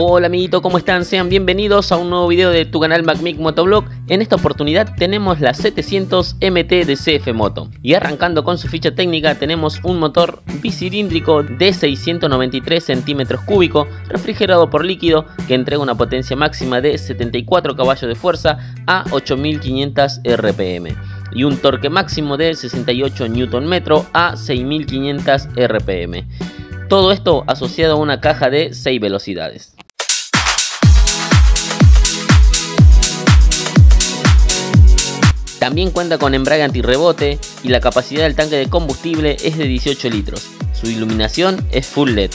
Hola amiguito, ¿cómo están? Sean bienvenidos a un nuevo video de tu canal MacMic Motoblog. En esta oportunidad tenemos la 700 MT de CF Moto. Y arrancando con su ficha técnica tenemos un motor bicilíndrico de 693 centímetros cúbicos, refrigerado por líquido, que entrega una potencia máxima de 74 caballos de fuerza a 8500 RPM y un torque máximo de 68 Nm a 6500 RPM. Todo esto asociado a una caja de 6 velocidades. También cuenta con embrague antirrebote y la capacidad del tanque de combustible es de 18 litros. Su iluminación es full LED.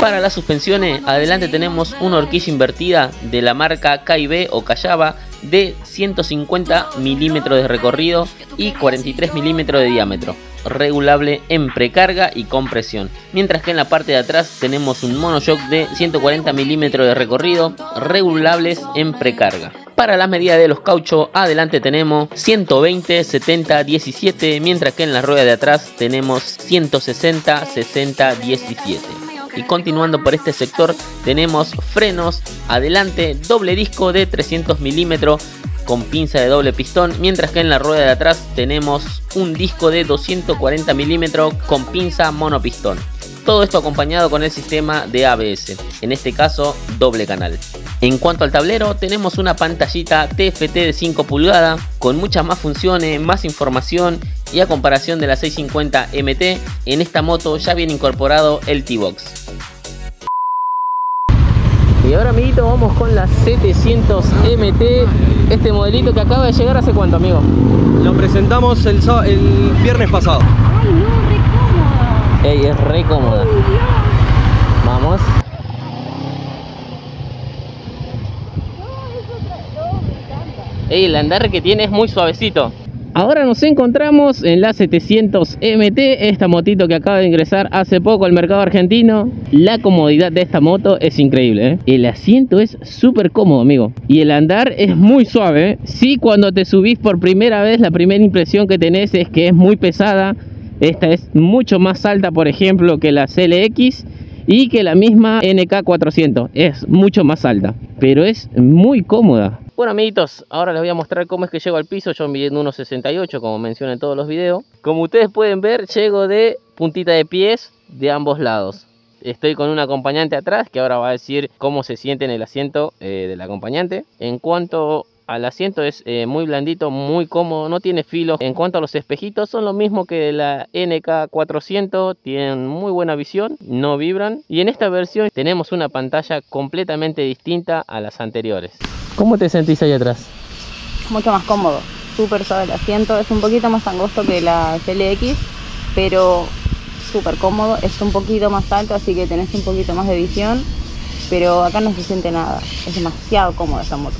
Para las suspensiones, adelante tenemos una horquilla invertida de la marca KIB o Callaba de 150 milímetros de recorrido y 43 milímetros de diámetro, regulable en precarga y compresión. Mientras que en la parte de atrás tenemos un monoshock de 140 milímetros de recorrido, regulables en precarga. Para la medida de los cauchos, adelante tenemos 120, 70, 17, mientras que en la rueda de atrás tenemos 160, 60, 17. Y continuando por este sector tenemos frenos adelante, doble disco de 300 milímetros con pinza de doble pistón, mientras que en la rueda de atrás tenemos un disco de 240 milímetros con pinza monopistón. Todo esto acompañado con el sistema de ABS, en este caso doble canal. En cuanto al tablero, tenemos una pantallita TFT de 5 pulgadas con muchas más funciones, más información y a comparación de la 650 MT, en esta moto ya viene incorporado el T-Box. Y ahora amiguito vamos con la 700 MT, este modelito que acaba de llegar hace cuánto amigo? Lo presentamos el, el viernes pasado. Ay, no, re cómoda. Ey, es re cómoda. Vamos. Ey, el andar que tiene es muy suavecito. Ahora nos encontramos en la 700 MT, esta motito que acaba de ingresar hace poco al mercado argentino. La comodidad de esta moto es increíble, ¿eh? El asiento es súper cómodo, amigo. Y el andar es muy suave, ¿eh? Sí, cuando te subís por primera vez, la primera impresión que tenés es que es muy pesada. Esta es mucho más alta, por ejemplo, que la CLX y que la misma NK400. Es mucho más alta, pero es muy cómoda. Bueno amiguitos, ahora les voy a mostrar cómo es que llego al piso, yo midiendo 1.68 como mencioné en todos los videos. Como ustedes pueden ver, llego de puntita de pies de ambos lados. Estoy con un acompañante atrás que ahora va a decir cómo se siente en el asiento eh, del acompañante. En cuanto al asiento es eh, muy blandito, muy cómodo, no tiene filo. En cuanto a los espejitos son lo mismo que la NK400, tienen muy buena visión, no vibran. Y en esta versión tenemos una pantalla completamente distinta a las anteriores. ¿Cómo te sentís ahí atrás? Mucho más cómodo. Súper suave el asiento. Es un poquito más angosto que la CLX, pero súper cómodo. Es un poquito más alto, así que tenés un poquito más de visión. Pero acá no se siente nada. Es demasiado cómoda esta moto.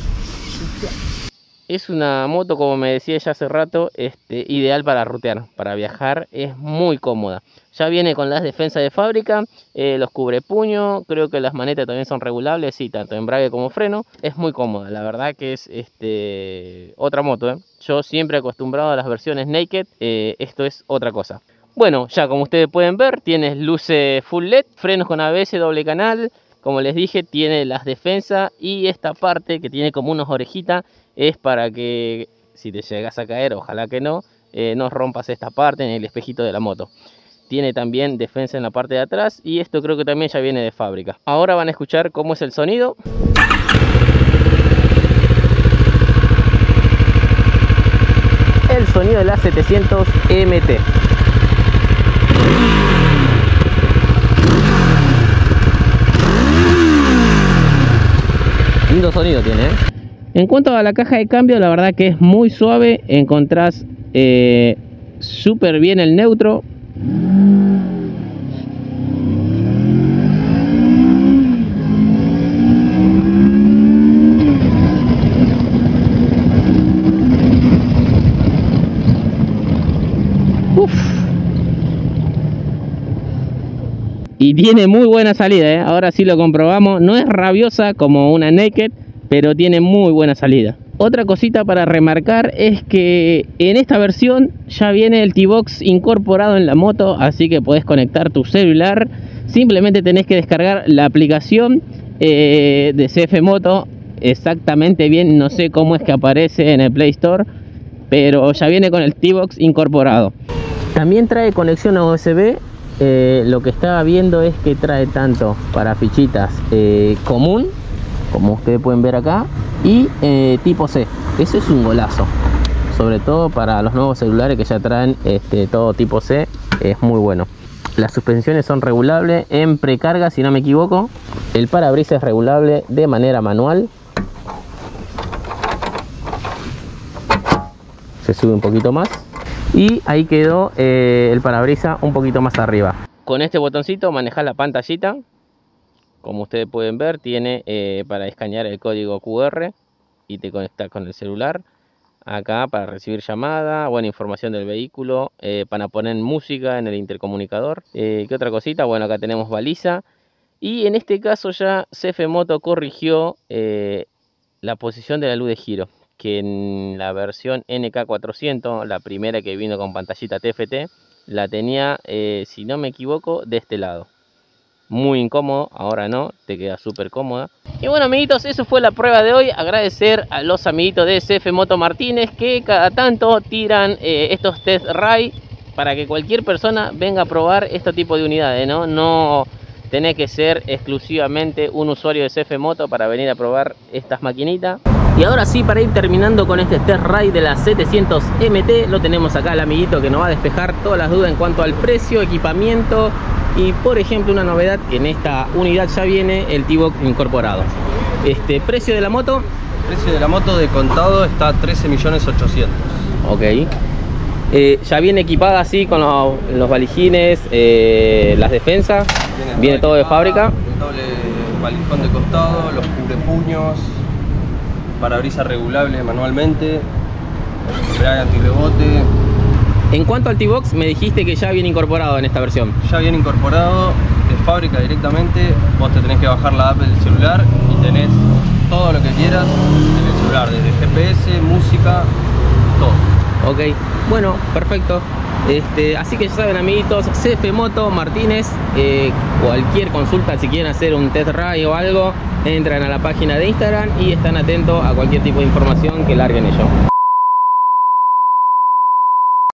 Es una moto, como me decía ya hace rato, este, ideal para rutear, para viajar, es muy cómoda. Ya viene con las defensas de fábrica, eh, los cubre puño, creo que las manetas también son regulables, sí, tanto embrague como freno. Es muy cómoda, la verdad que es este, otra moto. ¿eh? Yo siempre acostumbrado a las versiones naked, eh, esto es otra cosa. Bueno, ya como ustedes pueden ver, tienes luces full LED, frenos con ABS doble canal, como les dije, tiene las defensas y esta parte que tiene como unas orejitas es para que si te llegas a caer, ojalá que no, eh, no rompas esta parte en el espejito de la moto. Tiene también defensa en la parte de atrás y esto creo que también ya viene de fábrica. Ahora van a escuchar cómo es el sonido. El sonido de la 700 MT. Sonido tiene, ¿eh? En cuanto a la caja de cambio, la verdad que es muy suave. Encontrás eh, súper bien el neutro. Uf. Y tiene muy buena salida, ¿eh? ahora sí lo comprobamos. No es rabiosa como una Naked, pero tiene muy buena salida. otra cosita para remarcar es que en esta versión ya viene el T-Box incorporado en la moto, así que podés conectar tu celular. Simplemente tenés que descargar la aplicación eh, de CF Moto exactamente bien, no sé cómo es que aparece en el Play Store, pero ya viene con el T-Box incorporado. También trae conexión a USB. Eh, lo que estaba viendo es que trae tanto para fichitas eh, común, como ustedes pueden ver acá, y eh, tipo C. Eso es un golazo. Sobre todo para los nuevos celulares que ya traen este, todo tipo C, es muy bueno. Las suspensiones son regulables en precarga, si no me equivoco. El parabrisas es regulable de manera manual. Se sube un poquito más. Y ahí quedó eh, el parabrisas un poquito más arriba. Con este botoncito manejas la pantallita. Como ustedes pueden ver, tiene eh, para escanear el código QR y te conectas con el celular. Acá para recibir llamada, buena información del vehículo, eh, para poner música en el intercomunicador. ¿Qué otra cosita? Bueno, acá tenemos baliza. Y en este caso ya CF Moto corrigió la posición de la luz de giro. Que en la versión NK400, la primera que vino con pantallita TFT, la tenía, eh, si no me equivoco, de este lado. Muy incómodo, ahora no, te queda súper cómoda. Y bueno amiguitos, eso fue la prueba de hoy. Agradecer a los amiguitos de CF Moto Martínez que cada tanto tiran eh, estos test ride para que cualquier persona venga a probar este tipo de unidades, ¿no? No tenés que ser exclusivamente un usuario de CF Moto para venir a probar estas maquinitas. Y ahora sí, para ir terminando con este test ride de la 700 MT, lo tenemos acá el amiguito que nos va a despejar todas las dudas en cuanto al precio, equipamiento y por ejemplo una novedad que en esta unidad ya viene el T-Box incorporado. Este precio de la moto, El precio de la moto de contado está a 13.800.000. ok. Eh, ya viene equipada así con los, los valijines, eh, las defensas, viene todo de fábrica. Doble valijón de costado, los cubrepuños, parabrisas regulable manualmente, embrague antirrebote, En cuanto al T-Box, me dijiste que ya viene incorporado en esta versión. ya viene incorporado de fábrica directamente. Vos te tenés que bajar la app del celular y tenés todo lo que quieras en el celular, desde GPS, música, todo. Ok, bueno, perfecto. Este, así que ya saben amiguitos, CF Moto Martínez, eh, cualquier consulta si quieren hacer un test ride o algo, entran a la página de Instagram y están atentos a cualquier tipo de información que larguen ellos.